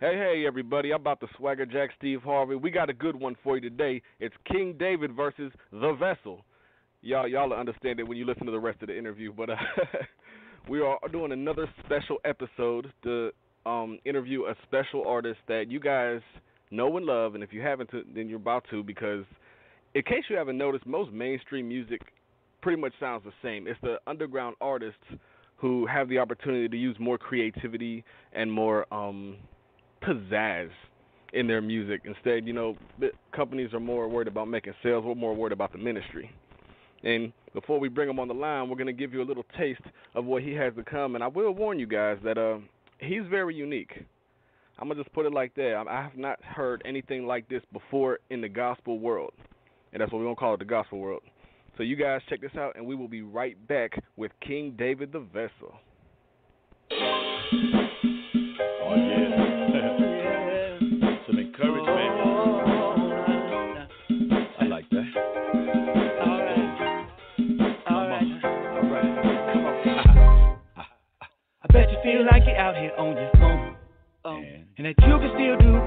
Hey, hey, everybody. I'm about to swagger Jack Steve Harvey. We got a good one for you today. It's King David versus The Vessel. Y'all, y'all understand it when you listen to the rest of the interview. But uh, we are doing another special episode to um, interview a special artist that you guys know and love. And if you haven't, then you're about to because, in case you haven't noticed, most mainstream music pretty much sounds the same. It's the underground artists who have the opportunity to use more creativity and more um, pizzazz in their music. Instead, you know, companies are more worried about making sales. We're more worried about the ministry. And before we bring him on the line, we're going to give you a little taste of what he has to come. And I will warn you guys that uh, he's very unique. I'm gonna just put it like that. I have not heard anything like this before in the gospel world, and that's what we're gonna call it, the gospel world. So you guys check this out, and we will be right back with King David the Vessel. I. All right, all right, All right. I bet you feel like you're out here on your own. And And that you can still do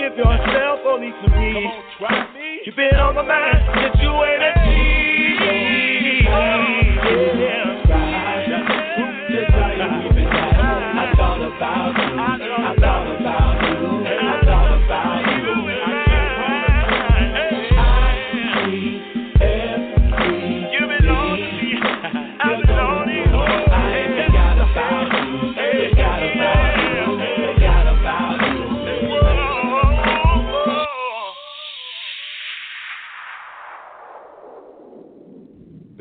give yourself only to me, Come on, me. you've been on my mind since you wait and see.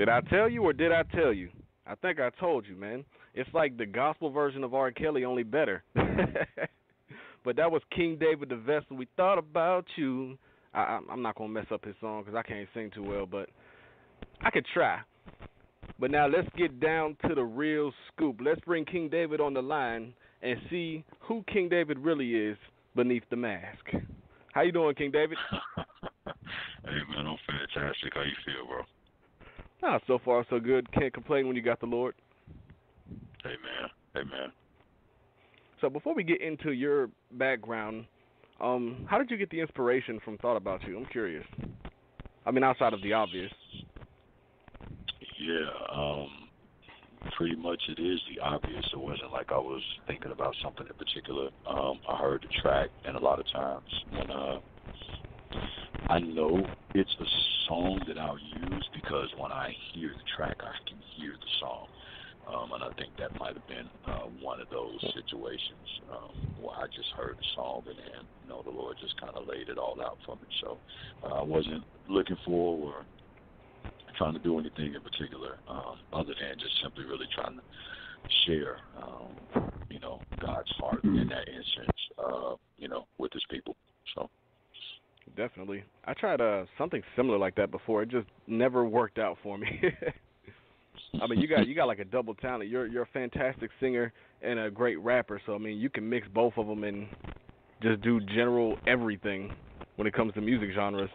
Did I tell you or did I tell you? I think I told you, man. It's like the gospel version of R. Kelly, only better. but that was King David the Vessel. We thought about you. I, I'm- not gonna mess up his song because I can't sing too well, but I could try. But now let's get down to the real scoop. Let's bring King David on the line and see who King David really is beneath the mask. How you doing, King David? hey man, I'm fantastic. How you feel, bro? Ah, so far so good. Can't complain when you got the Lord. Amen. Amen. So before we get into your background, um, how did you get the inspiration from Thought About You? I'm curious. I mean, outside of the obvious. Yeah, um, pretty much it is the obvious. It wasn't like I was thinking about something in particular. Um, I heard the track, and a lot of times when uh, I know it's a song that I'll use because when I hear the track, I can hear the song. Um, and I think that might have been uh, one of those situations um, where I just heard the song and then, you know, the Lord just kind of laid it all out for me. So uh, I wasn't looking for or trying to do anything in particular um, other than just simply really trying to share, um, you know, God's heart in that instance, uh, you know, with His people. So. Definitely, I tried uh, something similar like that before. It just never worked out for me. I mean, you got you got like a double talent. You're you're a fantastic singer and a great rapper. So I mean, you can mix both of them and just do general everything when it comes to music genres.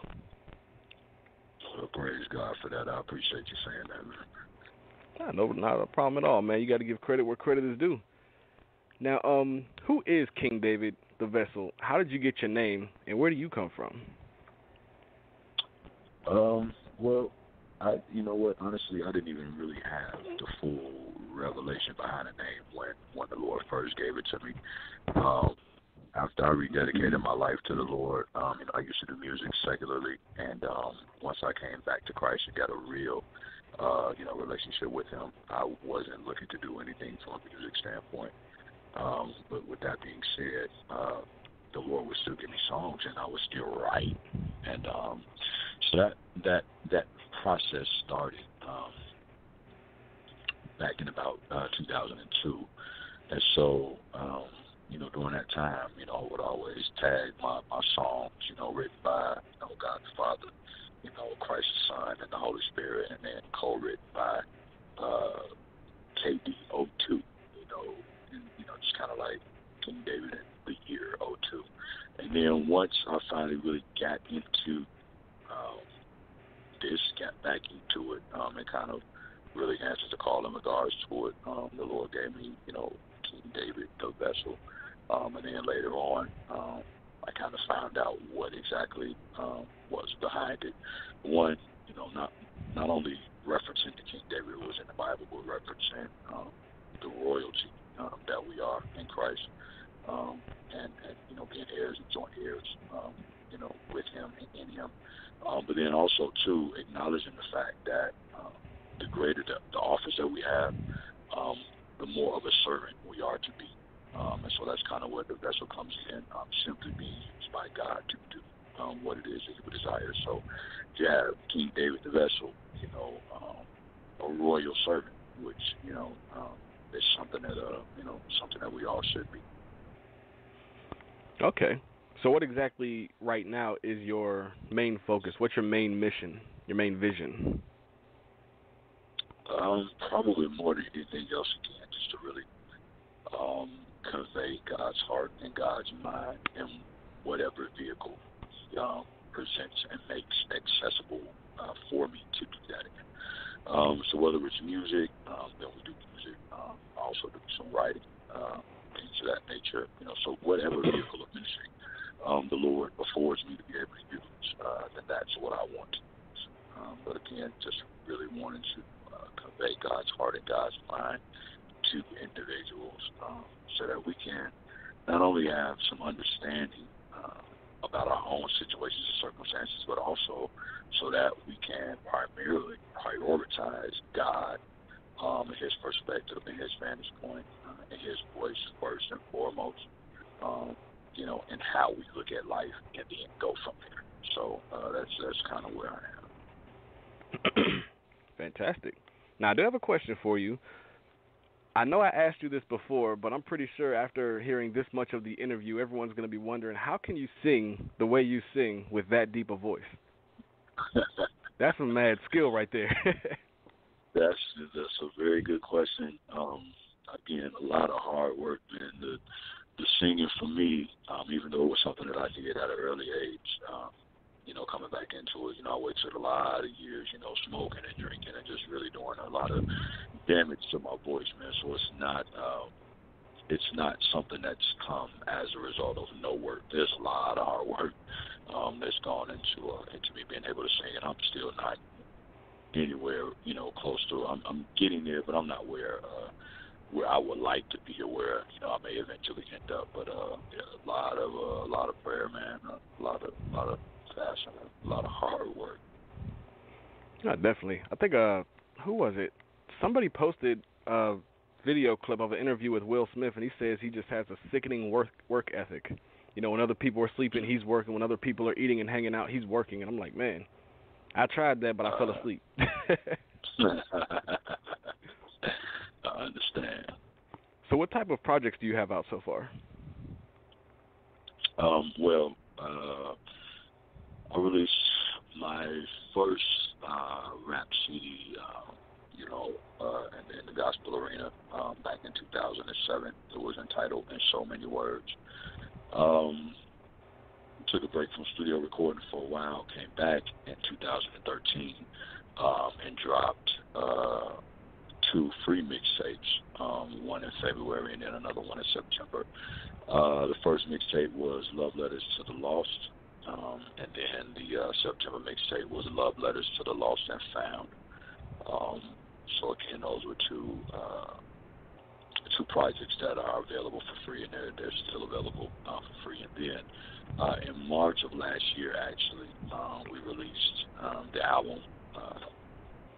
Well, praise God for that. I appreciate you saying that, man. Nah, no, not a problem at all, man. You got to give credit where credit is due. Now, um, who is King David the Vessel? How did you get your name, and where do you come from? Um, well, I, you know what? Honestly, I didn't even really have the full revelation behind the name when when the Lord first gave it to me. Um, after I rededicated my life to the Lord, um, you know, I used to do music secularly, and um, once I came back to Christ and got a real, uh, you know, relationship with Him, I wasn't looking to do anything from a music standpoint. Um, but with that being said, uh, the Lord would still give me songs, and I would still write, and um, so that that that process started um, back in about uh, 2002, and so um, you know during that time, you know, I would always tag my my songs, you know, written by you know God the Father, you know, Christ the Son, and the Holy Spirit, and then co-written by uh, KD02, you know, and, you know, just kind of like King David in the year 02. And then once I finally really got into um, this, got back into it, um, and kind of really answered the call in regards to it, um, the Lord gave me, you know, King David, the vessel. Um, and then later on, um, I kind of found out what exactly um, was behind it. One, you know, not not only referencing the King David was in the Bible, but referencing um, the royalty um, that we are in Christ, um, and, and you know, being heirs and joint heirs, um, you know, with Him and in Him. Um, but then also too acknowledging the fact that um, the greater the, the office that we have, um, the more of a servant we are to be. Um, and so that's kind of where the vessel comes in, um, simply being used by God to do um, what it is that He would desire. So you have King David the vessel, you know, um, a royal servant, which you know um, is something that uh, you know something that we all should be. Okay. So, what exactly right now is your main focus? What's your main mission? Your main vision? Um, probably more than anything else, again, just to really um, convey God's heart and God's mind in whatever vehicle um, presents and makes accessible uh, for me to do that in. Um, so whether it's music, um, then we do music. Also do some writing, uh, things of that nature. You know, so whatever vehicle of ministry um, the Lord affords me to be able to use, uh, then that's what I want. Um, but again, just really wanting to uh, convey God's heart and God's mind to individuals um, so that we can not only have some understanding uh, about our own situations and circumstances, but also so that we can primarily prioritize God um, His perspective and His vantage point uh, and His voice first and foremost. Um, you know, and how we look at life, and then go from there. So uh, that's that's kind of where I am. Fantastic. Now I do have a question for you. I know I asked you this before, but I'm pretty sure after hearing this much of the interview, everyone's going to be wondering how can you sing the way you sing with that deep a voice? that's a mad skill right there. that's that's a very good question. Um, again, a lot of hard work, man. The the singing for me, um, even though it was something that I did at an early age, um, you know, coming back into it, you know, I wasted a lot of years, you know, smoking and drinking and just really doing a lot of damage to my voice, man. So it's not, um, it's not something that's come as a result of no work. There's a lot of hard work um, that's gone into uh, into me being able to sing, and I'm still not anywhere, you know, close to. I'm, I'm getting there, but I'm not where. Uh, where I would like to be, or where you know I may eventually end up. But uh, yeah, a lot of uh, a lot of prayer, man, a lot of a lot of passion, a lot of hard work. Yeah, definitely. I think uh, who was it? Somebody posted uh video clip of an interview with Will Smith, and he says he just has a sickening work work ethic. You know, when other people are sleeping, he's working. When other people are eating and hanging out, he's working. And I'm like, man, I tried that, but I fell asleep. I understand. So, what type of projects do you have out so far? Um, well, uh, I released my first uh, rap CD, uh, you know, uh, in, in the gospel arena um, back in 2007. It was entitled "In So Many Words." Um, took a break from studio recording for a while, came back in 2013, um, and dropped uh, two free mixtapes, um, one in February and then another one in September. Uh, the first mixtape was Love Letters to the Lost, um, and then the uh, September mixtape was Love Letters to the Lost and Found. Um, so again, those were two uh, two projects that are available for free, and they're they're still available uh, for free. And then uh, in March of last year, actually, um, we released um, the album uh,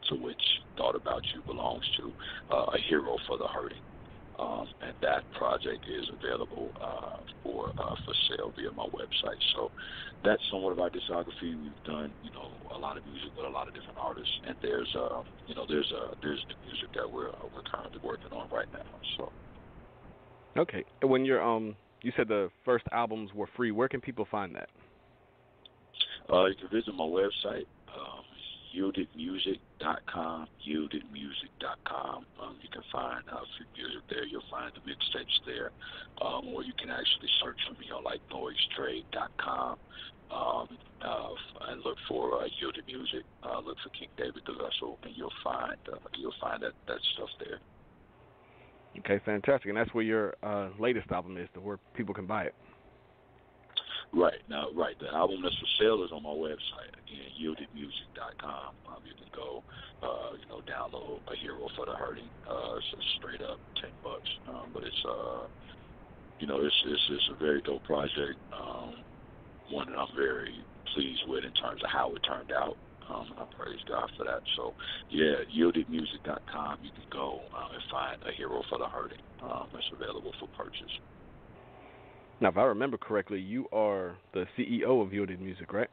to which Thought About You belongs to, uh, A Hero for the Hurting. Um, and that project is available uh, for uh, for sale via my website. So that's somewhat of our discography. We've done you know a lot of music with a lot of different artists, and there's uh, you know there's uh, there's the music that we're uh, we're currently working on right now. So okay, when you're um you said the first albums were free. Where can people find that? Uh, you can visit my website. Yieldedmusic.com, yieldedmusic.com. Um, you can find uh, free music there. You'll find the mixtapes there, um, or you can actually search for me on like noisetrade.com um, uh, and look for uh, Yielded Music. Uh, look for King David the Vessel, and you'll find uh, you'll find that that stuff there. Okay, fantastic, and that's where your uh, latest album is, to where people can buy it. Right now, right. The album that's for sale is on my website again, yieldedmusic.com. Um, you can go, uh, you know, download a hero for the hurting. Uh, it's straight up ten bucks, um, but it's uh, you know, it's it's, it's a very dope project. Um, one that I'm very pleased with in terms of how it turned out. Um, I praise God for that. So, yeah, yieldedmusic.com. You can go uh, and find a hero for the hurting. Um, it's available for purchase. Now, if I remember correctly, you are the CEO of Yielded Music, right?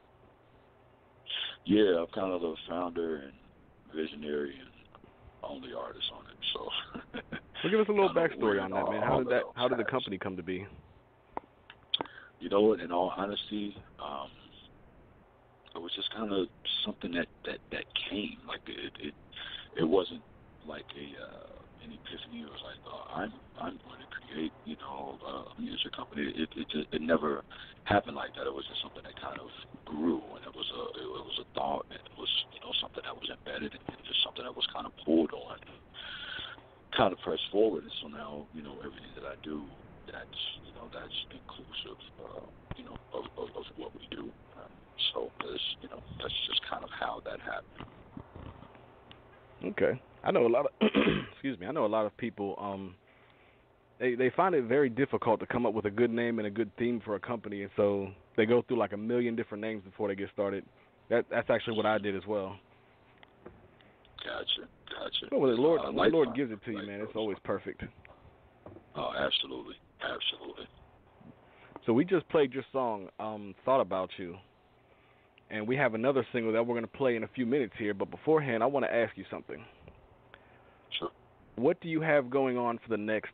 Yeah, I'm kind of the founder and visionary and only artist on it. So, well, give us a little backstory on that, man. How did that? How did the company come to be? You know what? In all honesty, um, it was just kind of something that that that came. Like it it it wasn't like a uh, an epiphany. It was like uh, I'm I'm going to create, you know, a music company. It it just, it never happened like that. It was just something that kind of grew, and it was a it was a thought, and it was you know something that was embedded, and just something that was kind of pulled on, kind of pressed forward. And so now, you know, everything that I do, that's you know that's inclusive, uh, you know, of, of, of what we do. Um, so this, you know, that's just kind of how that happened. Okay. I know a lot of excuse me. I know a lot of people um they they find it very difficult to come up with a good name and a good theme for a company, and so they go through like a million different names before they get started. That that's actually what I did as well. Gotcha, gotcha. Well, the Lord, uh, the Lord gives it to you, man. It's always perfect. Oh, absolutely, absolutely. So we just played your song, um, "Thought About You," and we have another single that we're going to play in a few minutes here. But beforehand, I want to ask you something. Sure. What do you have going on for the next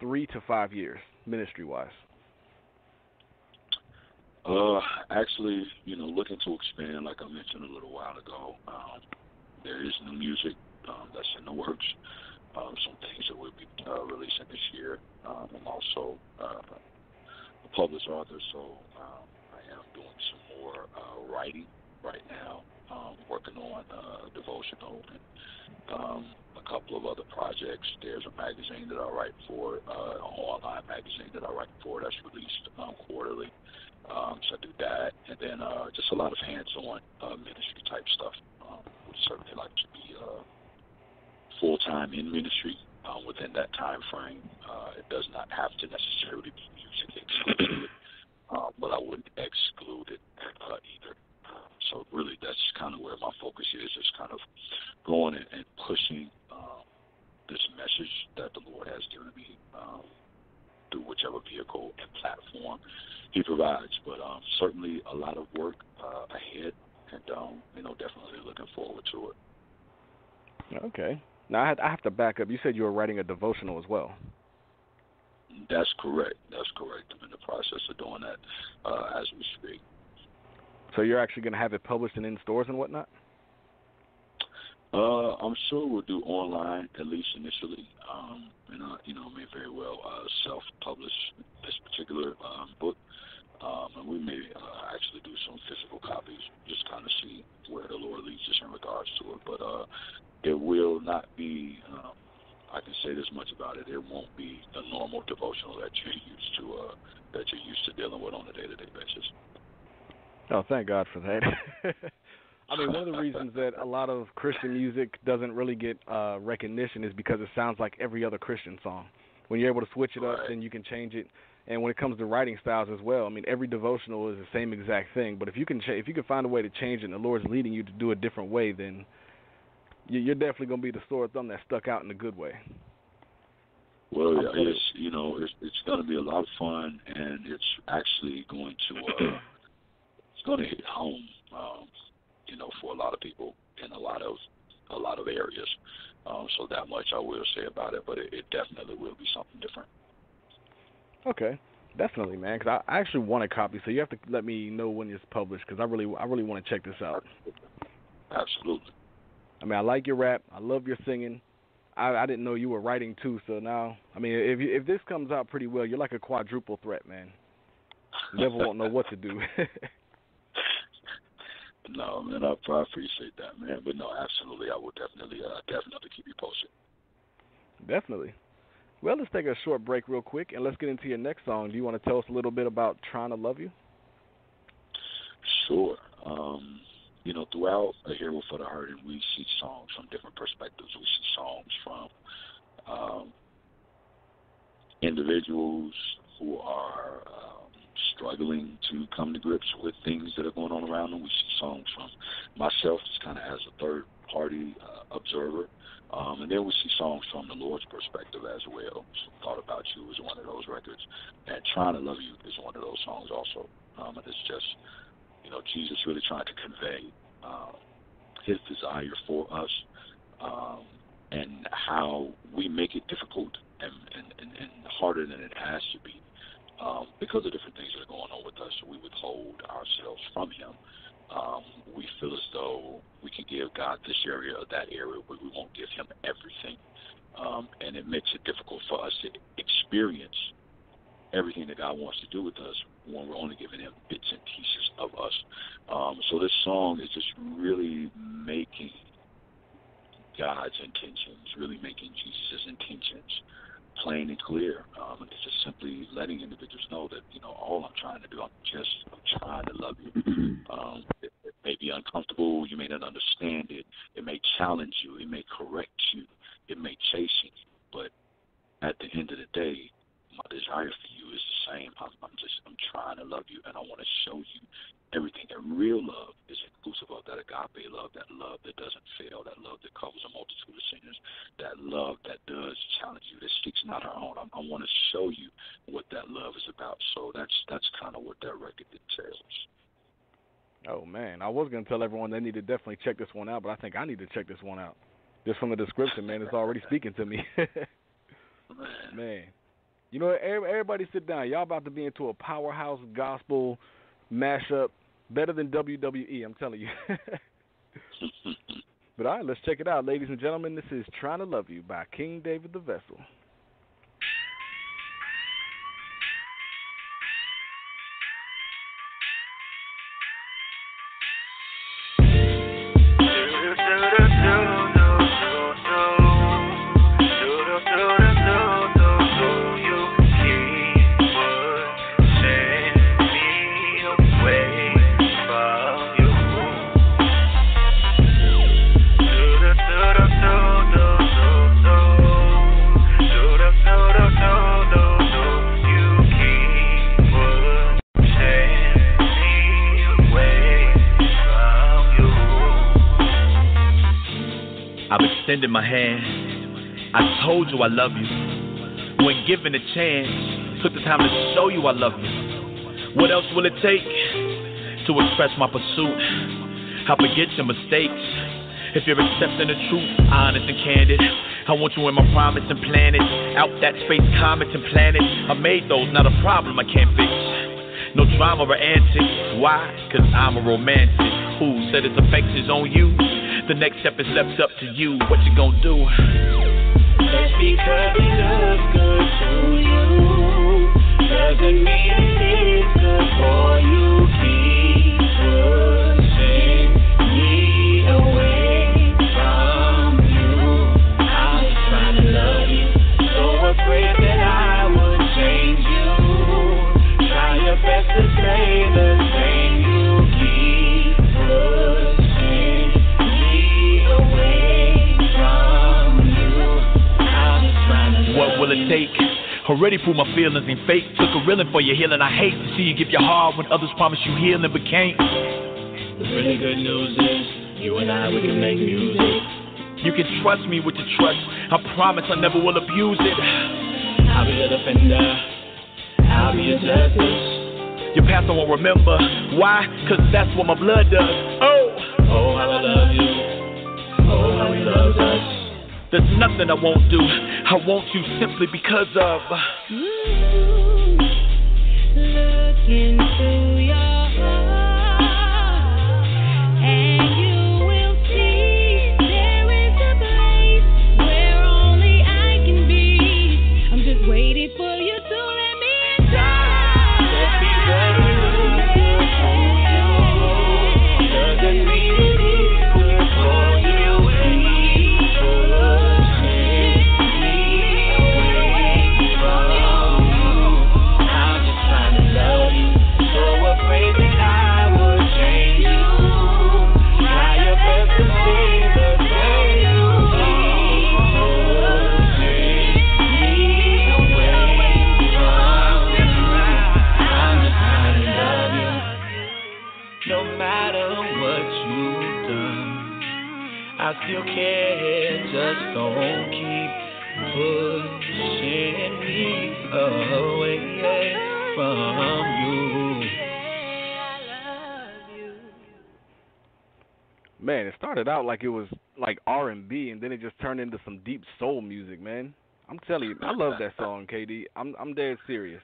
three to five years, ministry wise? Uh, actually, you know, looking to expand, like I mentioned a little while ago. Um, there is new music um, that's in the works. Um, some things that we'll be uh, releasing this year. Um, I'm also uh, a published author, so um, I am doing some more uh, writing right now. Um, working on uh, devotional and um, couple of other projects. There's a magazine that I write for, uh, an online magazine that I write for that's released um, quarterly. Um, so I do that, and then uh, just a lot of hands-on uh, ministry type stuff. Um, would certainly like to be uh, full-time in ministry uh, within that time frame. Uh, it does not have to necessarily be music exclusively, uh, but I wouldn't exclude it uh, either. So really, that's kind of where my focus is, is kind of going and, and pushing um, this message that the Lord has given me um, through whichever vehicle and platform He provides. But um, certainly a lot of work uh, ahead, and um, you know, definitely looking forward to it. Okay. Now I have, I have to back up. You said you were writing a devotional as well. That's correct. That's correct. I'm in the process of doing that uh, as we speak. So you're actually going to have it published and in stores and whatnot? Uh, I'm sure we'll do online at least initially. Um, and uh, you know, may very well uh, self-publish this particular um, book, um, and we may uh, actually do some physical copies, just kind of see where the Lord leads us in regards to it. But uh, it will not be. Um, I can say this much about it: it won't be the normal devotional that you're used to, uh, that you're used to dealing with on a day-to-day basis. Oh, thank God for that. I mean, one of the reasons that a lot of Christian music doesn't really get uh recognition is because it sounds like every other Christian song. When you're able to switch it up, right. then you can change it. And when it comes to writing styles as well, I mean, every devotional is the same exact thing. But if you can, ch- if you can find a way to change it, and the Lord's leading you to do a different way, then you're definitely going to be the sore thumb that stuck out in a good way. Well, yeah, it's you know it's it's going to be a lot of fun, and it's actually going to uh, it's going to hit home. Um, you know, for a lot of people in a lot of a lot of areas. Um, so that much I will say about it, but it, it definitely will be something different. Okay, definitely, man. Because I, I actually want a copy, so you have to let me know when it's published, because I really, I really want to check this out. Absolutely. I mean, I like your rap. I love your singing. I, I didn't know you were writing too, so now, I mean, if you, if this comes out pretty well, you're like a quadruple threat, man. You never won't know what to do. No, man, I, I appreciate that, man. But no, absolutely, I will definitely, uh, definitely keep you posted. Definitely. Well, let's take a short break real quick, and let's get into your next song. Do you want to tell us a little bit about "Trying to Love You"? Sure. Um, you know, throughout A Hero for the Hurting, we see songs from different perspectives. We see songs from um, individuals who are um, struggling to come to grips with things that are going on around them. We see songs from myself, just kind of as a third party uh, observer. Um, and then we see songs from the Lord's perspective as well. So Thought About You is one of those records. And Trying to Love You is one of those songs also. Um, and it's just, you know, Jesus really trying to convey uh, his desire for us um, and how we make it difficult and, and, and, and harder than it has to be um, because of different things that are going on with us. We withhold ourselves from Him. Um, we feel as though we can give God this area or that area, but we won't give Him everything. Um, and it makes it difficult for us to experience everything that God wants to do with us when we're only giving Him bits and pieces of us. Um, so this song is just really making God's intentions, really making Jesus' intentions plain and clear. Um, it's just simply letting individuals know that you know all I'm trying to do. I'm just I'm trying to love you. um, it, it may be uncomfortable. You may not understand it. It may challenge you. It may correct you. It may chasten you. But at the end of the day, my desire for you is the same. I'm, I'm just I'm trying to love you, and I want to show you everything. That real love is inclusive of that agape love, that love that doesn't fail, that love that covers a multitude of sins, that love that does challenge you, that seeks not our own. I, I want to show you what that love is about. So that's that's kind of what that record entails. Oh man, I was gonna tell everyone they need to definitely check this one out, but I think I need to check this one out. Just from the description, man, it's already speaking to me. man. man. You know, everybody sit down. Y'all about to be into a powerhouse gospel mashup, better than WWE. I'm telling you. but all right, let's check it out, ladies and gentlemen. This is "Trying to Love You" by King David the Vessel. Extended my hand. I told you I love you. When given a chance, took the time to show you I love you. What else will it take to express my pursuit? I forget your mistakes. If you're accepting the truth, honest and candid, I want you in my promise and planet. Out that space, comets and planets. I made those, not a problem I can't fix. No drama or antics. Why? Cause I'm a romantic. Who said its effects is on you? The next step is left up to you. What you gonna do? Just because looks good to you doesn't mean it is good for you. Already proved my feelings ain't fake. Took a reeling for your healing. I hate to see you give your heart when others promise you healing but can't. The really good news is, you and I, we can make music. You can trust me with your trust. I promise I never will abuse it. I'll be your defender. I'll be your justice. Your past I won't remember. Why? Cause that's what my blood does. Oh! Oh, how I love you. Oh, how he loves us. There's nothing I won't do. I want you simply because of. Mm-hmm. Into your out like it was like R and B, and then it just turned into some deep soul music, man. I'm telling you, I love that song, KD. I'm I'm dead serious.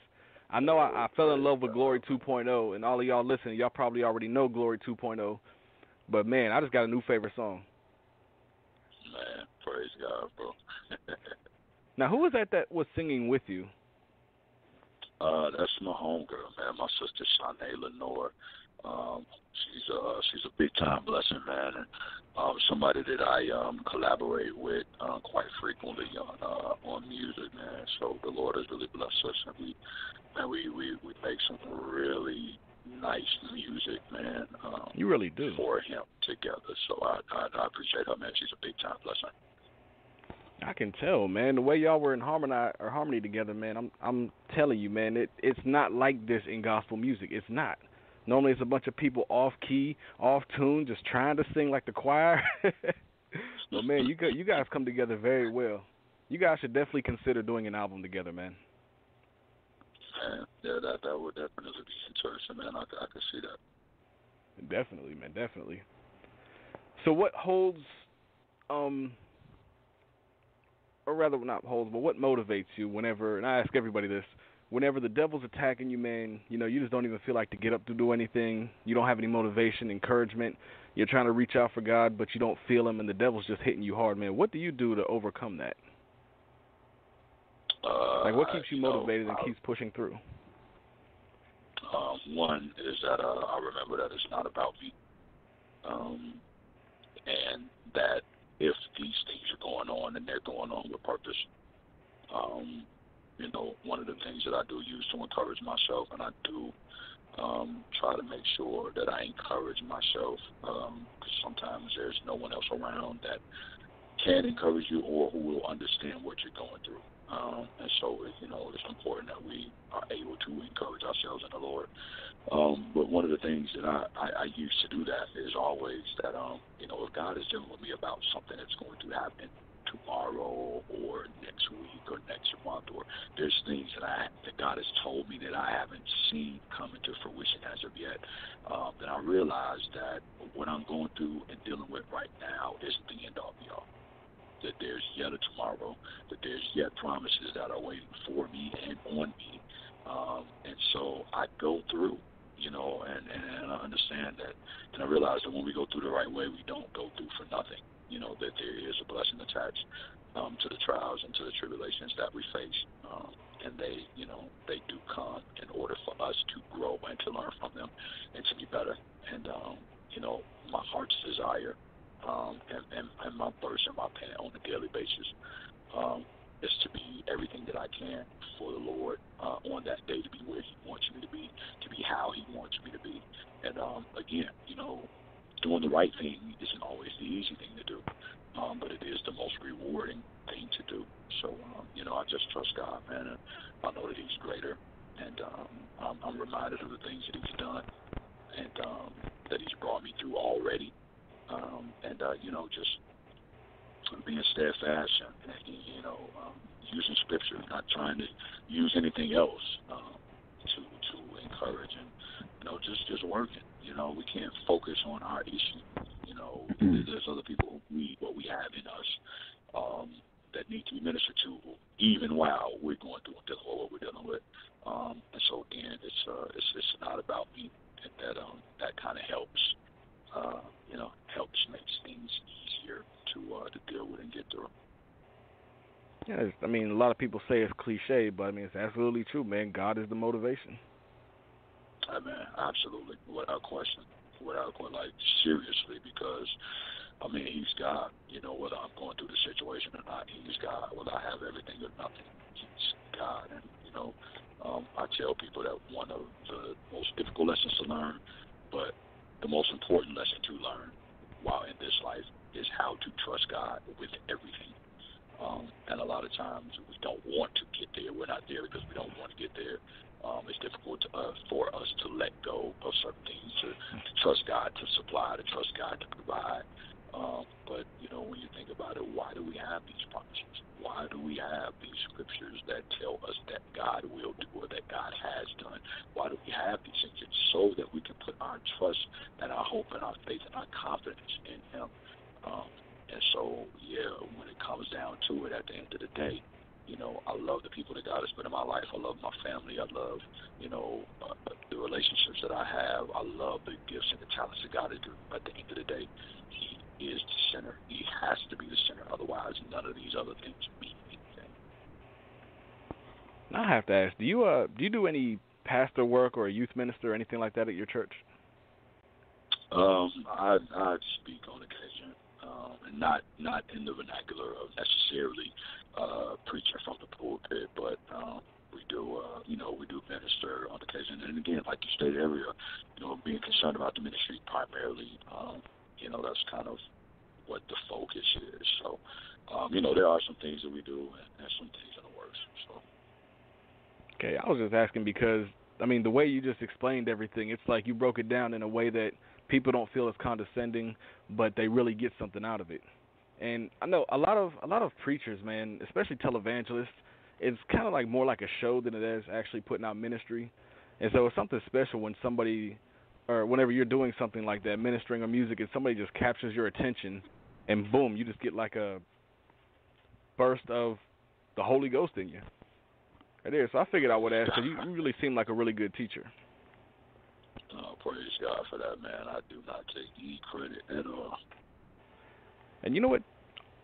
I know I, I fell in love with Glory 2.0, and all of y'all listening, y'all probably already know Glory 2.0. But man, I just got a new favorite song. Man, praise God, bro. Now, who was that that was singing with you? uh, that's my homegirl, man. My sister Shannae Lennore. Um, uh she's a big time blessing, man, and um somebody that I um collaborate with uh, quite frequently on uh on music, man. So the Lord has really blessed us and we man we, we, we make some really nice music, man. Um You really do. for him together. So I, I I appreciate her, man. She's a big time blessing. I can tell, man. The way y'all were in harmony or harmony together, man. I'm I'm telling you, man. It it's not like this in gospel music. It's not. Normally, it's a bunch of people off key, off tune, just trying to sing like the choir. but man, you got you guys come together very well. You guys should definitely consider doing an album together, man. Man, yeah, that that would definitely be interesting, man. I, I could see that. Definitely, man. Definitely. So, what holds, um, or rather not holds, but what motivates you whenever? And I ask everybody this: whenever the devil's attacking you, man, you know, you just don't even feel like to get up to do anything. You don't have any motivation, encouragement. You're trying to reach out for God, but you don't feel Him, and the devil's just hitting you hard, man. What do you do to overcome that? Uh, Like, what keeps you know, motivated and I- keeps pushing through? Um, one is that uh, I remember that it's not about me, um, and that if these things are going on and they're going on with purpose, um, you know, one of the things that I do use to encourage myself, and I do um, try to make sure that I encourage myself, because sometimes there's no one else around that can encourage you or who will understand what you're going through. Um, and so, you know, it's important that we are able to encourage ourselves in the Lord. Um, but one of the things that I, I, I use to do that is always that, um, you know, if God is dealing with me about something that's going to happen tomorrow or next week or next month or there's things that I that God has told me that I haven't seen come into fruition as of yet. Um, then I realize that what I'm going through and dealing with right now isn't the end all be all. That there's yet a tomorrow, that there's yet promises that are waiting for me and on me. Um, and so I go through you know, and, and I understand that. And I realize that when we go through the right way, we don't go through for nothing. You know, that there is a blessing attached um, to the trials and to the tribulations that we face. Um, and they, you know, they do come in order for us to grow and to learn from them and to be better. And, um, you know, my heart's desire um, and, and, and my thirst and my pain on a daily basis um, is to be everything that I can for the Lord uh, on that day to be where He wants me to be, to be how He wants me to be. And um, again, you know, doing the right thing isn't always the easy thing to do, um, but it is the most rewarding thing to do. So, um, you know, I just trust God, man, and I know that He's greater, and um, I'm, I'm reminded of the things that He's done, and um, that He's brought me through already, um, and uh, you know, just being steadfast and, you know um, using scripture, not trying to use anything else um, to to encourage and you know just just working. You know we can't focus on our issue. You know there's other people who need what we have in us um, that need to be ministered to, even while we're going through and dealing with what we're dealing with. Um, and so again, it's uh, it's it's not about me. And that um that kind of helps. Uh, you know, helps makes things easier to uh, to deal with and get through. Yeah, I mean, a lot of people say it's cliche, but I mean, it's absolutely true, man. God is the motivation. I mean, absolutely, without question, without question, like seriously, because I mean, He's God. You know, whether I'm going through the situation or not, He's God. Whether I have everything or nothing, He's God. And you know, um, I tell people that one of the most difficult lessons to learn, but the most important lesson to learn while in this life is how to trust God with everything. Um, and a lot of times we don't want to get there. We're not there because we don't want to get there. Um, it's difficult to, uh, for us to let go of certain things, to, trust God to supply, to trust God to provide. Um, but you know, when you think about it, why do we have these promises? Why do we have these scriptures that tell us that God will do or that God has done? Why do we have these things? It's so that we can put our trust and our hope and our faith and our confidence in Him. Um, and so, yeah, when it comes down to it, at the end of the day, you know, I love the people that God has put in my life. I love my family. I love, you know, uh, the relationships that I have. I love the gifts and the talents that God has given. But at the end of the day, He is the center. He has to be the center. Otherwise, none of these other things mean anything. Now I have to ask: Do you uh do you do any pastor work or a youth minister or anything like that at your church? Um, I I speak on occasion, um, and not not in the vernacular of necessarily uh, preaching from the pulpit, but um, we do uh, you know we do minister on occasion, and again, like you stated earlier, you know, being concerned about the ministry primarily, um, you know, that's kind of what the focus is. So, um, you know, there are some things that we do, and, and some things in the works. So. Okay, I was just asking because I mean the way you just explained everything, it's like you broke it down in a way that people don't feel as condescending, but they really get something out of it. And I know a lot of a lot of preachers, man, especially televangelists, it's kind of like more like a show than it is actually putting out ministry. And so it's something special when somebody, or whenever you're doing something like that, ministering or music, and somebody just captures your attention, and boom, you just get like a burst of the Holy Ghost in you. It is. So I figured I would ask because you, you really seem like a really good teacher. Uh, praise God for that, man. I do not take any credit at all. And you know what?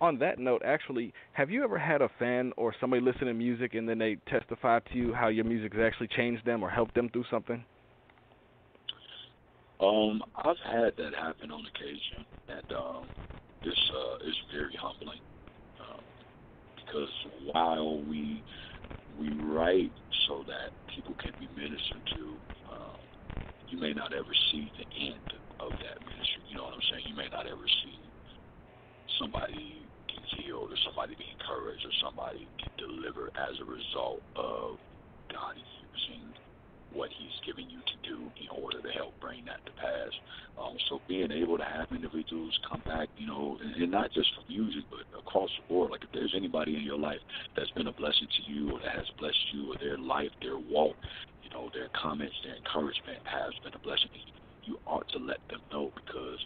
On that note, actually, have you ever had a fan or somebody listen to music and then they testify to you how your music has actually changed them or helped them through something? Um, I've had that happen on occasion, and um, it's uh, it's very humbling um, because while we we write so that people can be ministered to, um, you may not ever see the end of that ministry. You know what I'm saying? You may not ever see somebody get healed or somebody be encouraged or somebody get delivered as a result of God using what He's giving you to do in order to help bring that to pass. Um, so being able to have individuals come back, you know, and, and not just for music, but across the board. Like if there's anybody in your life that's been a blessing to you or that has blessed you or their life, their walk, you know, their comments, their encouragement has been a blessing to you, you ought to let them know because,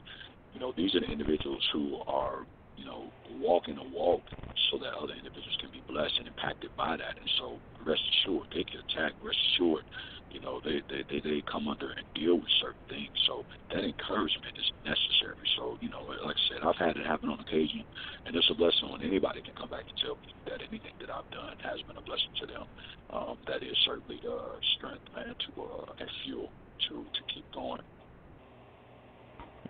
you know, these are the individuals who are, you know, walking a walk so that other individuals can be blessed and impacted by that. And so rest assured, they get attacked, rest assured, you know, they, they, they, they come under and deal with certain things. So that encouragement is necessary. So, you know, like I said, I've had it happen on occasion, and it's a blessing when anybody can come back and tell me that anything that I've done has been a blessing to them. Um, that is certainly the strength, man, to uh, and fuel to to keep going.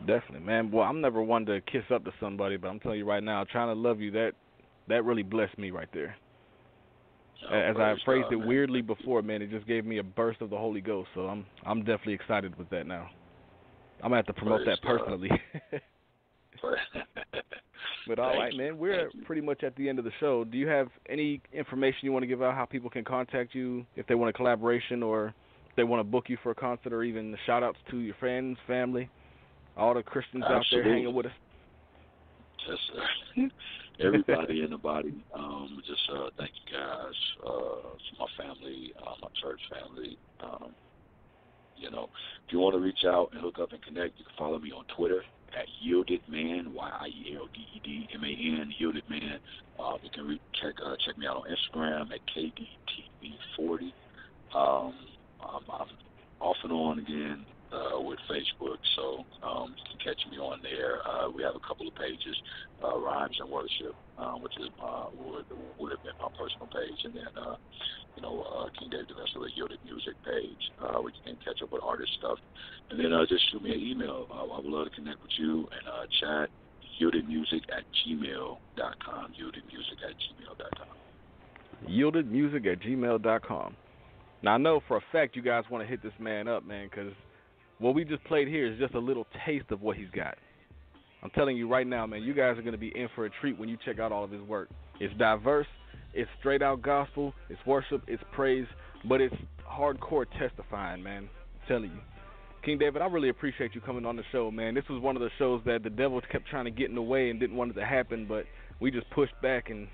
Definitely, man. Boy, I'm never one to kiss up to somebody, but I'm telling you right now, trying to love you, that that really blessed me right there. As I phrased it weirdly before, man, it just gave me a burst of the Holy Ghost. So I'm I'm definitely excited with that now. I'm gonna have to promote Praise that personally. but all right, man, we're pretty much at the end of the show. Do you have any information you want to give out? How people can contact you if they want a collaboration or if they want to book you for a concert, or even shout outs to your friends, family, all the Christians out there hanging with us. Just uh, everybody in the body. Um, just uh, thank you guys, uh, to my family, uh, my church family. Um, you know, if you want to reach out and hook up and connect, you can follow me on Twitter at Yielded Man, Y I E L D E D M A N, Yielded Man. Uh, you can re- check uh, check me out on Instagram at KDTV40. Um, I'm, I'm off and on again uh, with Facebook, so um, you can catch me on there. Uh, we have a couple of pages, uh, Rhymes and Worship, uh, which is uh, would would have been my personal page, and then uh, you know uh, King David the Yielded Music page, uh, where you can catch up with artist stuff, and then uh, just shoot me an email. Uh, I would love to connect with you and uh, chat. Yieldedmusic at gmail.com. Yieldedmusic at gmail.com. yieldedmusic at gmail.com. Now, I know for a fact you guys want to hit this man up, man, because what we just played here is just a little taste of what he's got. I'm telling you right now, man, you guys are going to be in for a treat when you check out all of his work. It's diverse, it's straight out gospel, it's worship, it's praise, but it's hardcore testifying, man. I'm telling you. King David, I really appreciate you coming on the show, man. This was one of the shows that the devil kept trying to get in the way and didn't want it to happen, but we just pushed back and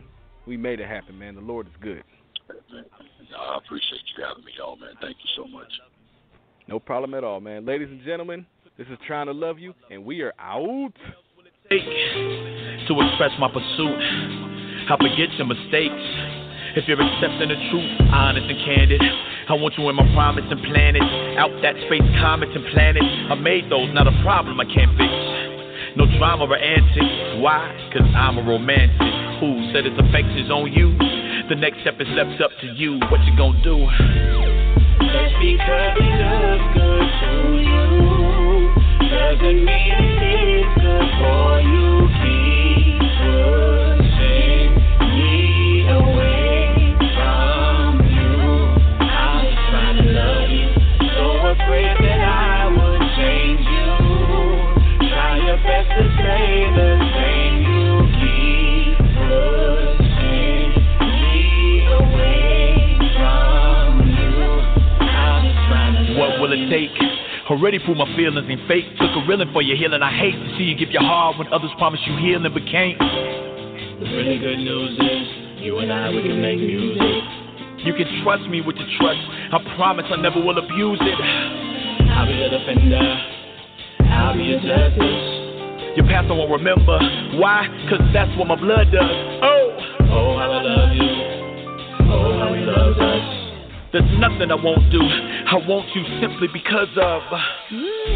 we made it happen, man. The Lord is good. I appreciate you having me on, man. Thank you so much. No problem at all, man. Ladies and gentlemen, this is Trying to Love You, and we are out. to express my pursuit. I forget your mistakes. If you're accepting the truth, honest and candid, I want you in my promise and planet. Out that space, comets and planets. I made those, not a problem I can't fix. No drama or antics. Why? Cause I'm a romantic. Who said effects is on you? The next step is left up to you. What you gonna do? Just because looks good to you doesn't mean it is good for you. Already proved my feelings ain't fake. Took a reeling for your healing. I hate to see you give your heart when others promise you healing but can't. The really good news is, you and I, we can make music. You can trust me with your trust. I promise I never will abuse it. I'll be the defender. I'll be your justice. Your past I won't remember. Why? Cause that's what my blood does. Oh! Oh, how I love you. Oh, how we love us. There's nothing I won't do. I want you simply because of. Mm.